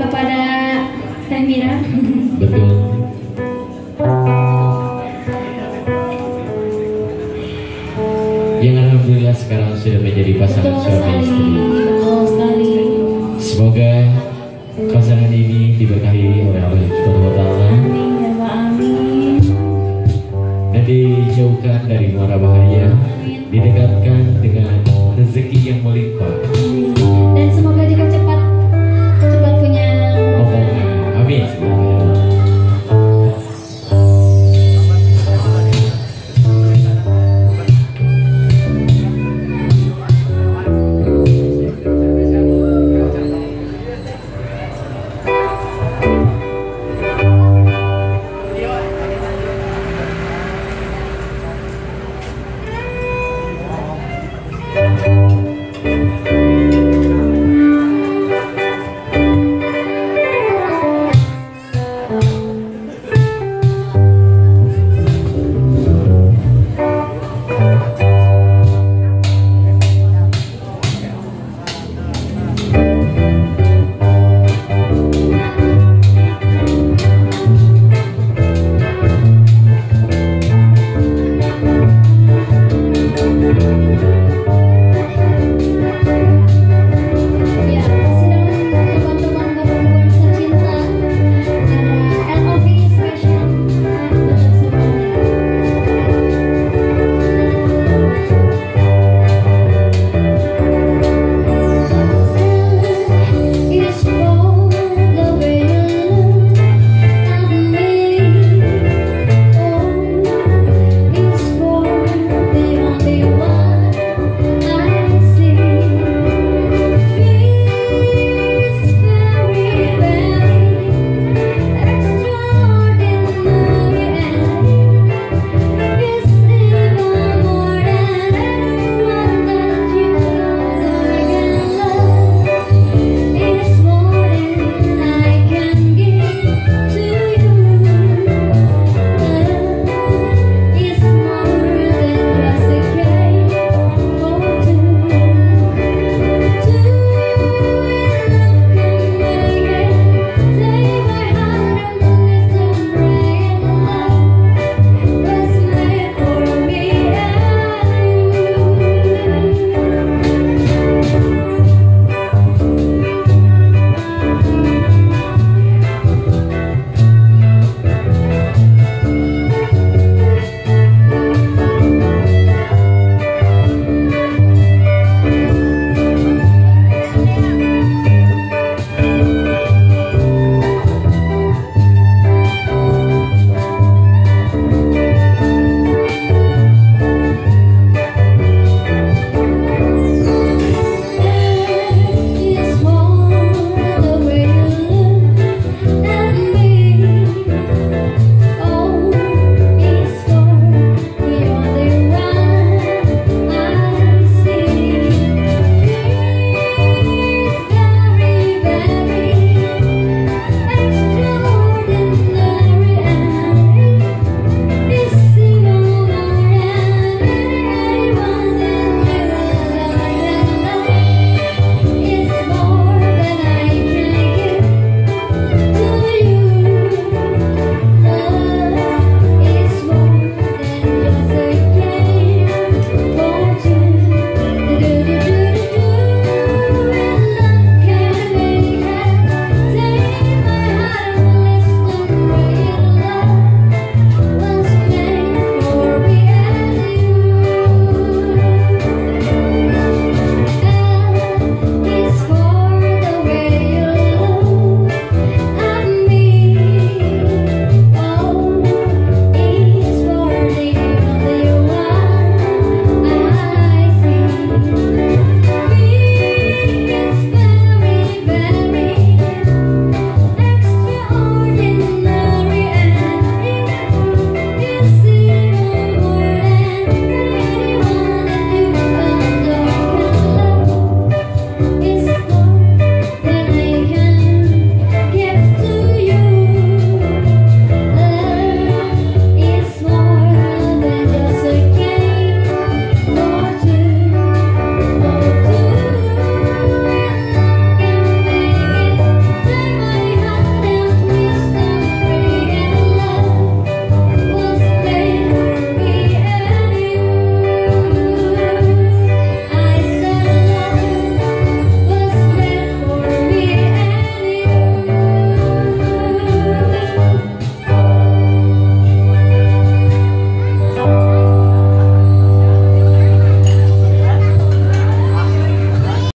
kepada Taehyung betul. Yang Alhamdulillah sekarang sudah menjadi pasangan Betul suami sekali. istri. Betul sekali. Semoga pasangan ini diberkahi oleh Allah Subhanahu wa taala Amin ya Amin. dan dijauhkan dari muara bahaya, didekatkan dengan rezeki yang melimpah.